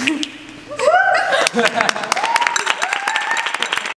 Ha ha ha!